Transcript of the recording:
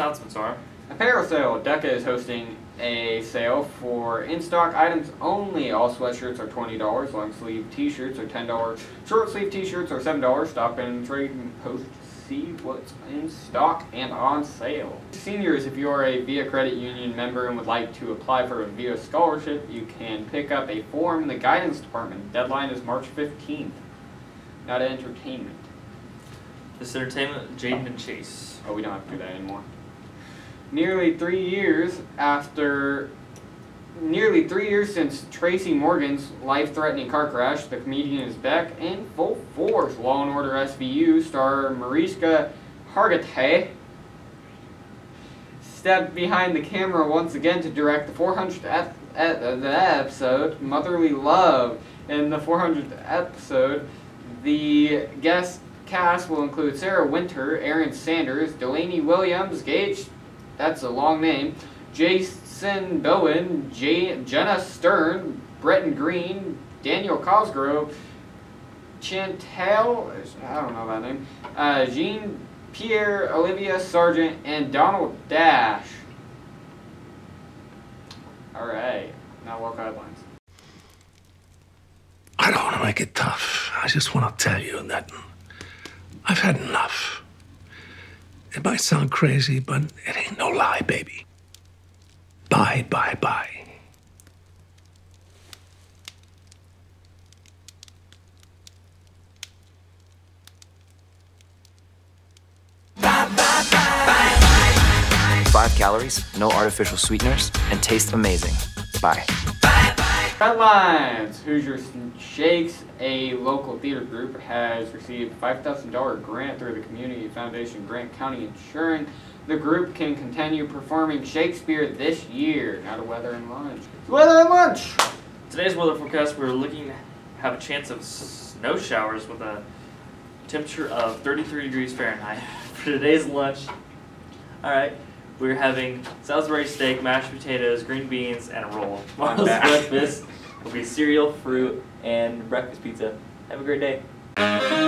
announcements are Apparel sale. DECA is hosting a sale for in-stock items only. All sweatshirts are twenty dollars. Long sleeve T-shirts are ten dollars. Short sleeve T-shirts are seven dollars. Stop and trade and post to see what's in stock and on sale. Seniors, if you are a VIA Credit Union member and would like to apply for a VIA scholarship, you can pick up a form in the guidance department. Deadline is March fifteenth. Not entertainment. this entertainment, Jaden and Chase. Oh, we don't have to do that anymore. Nearly three years after, nearly three years since Tracy Morgan's life-threatening car crash, the comedian is back in full force. Law and Order SVU star Mariska Hargitay stepped behind the camera once again to direct the 400th ep- ep- uh, episode, Motherly Love. In the 400th episode, the guest cast will include Sarah Wynter, Aaron Sanders, Delaney Williams, Gage, that's a long name, Jason Bowen, Jenna Stern, Bretton Green, Daniel Cosgrove, Chantel, I don't know that name, uh, Jean Pierre, Olivia Sargent, and Donald Dash. Alright, now local headlines. I don't want to make it tough. I just want to tell you that I've had enough. It might sound crazy, but it ain't no lie, baby. Bye, bye, bye. Five calories, no artificial sweeteners, and taste amazing. Bye. Headlines! Hoosier Shakes, a local theater group, has received $5,000 grant through the Community Foundation Grant County ensuring the group can continue performing Shakespeare this year. Now to weather and lunch. Weather and lunch! Today's weather forecast, we're looking to have a chance of snow showers with a temperature of 33 degrees Fahrenheit. For today's lunch, all right, we're having Salisbury steak, mashed potatoes, green beans, and a roll. Tomorrow's breakfast will be cereal, fruit, and breakfast pizza. Have a great day.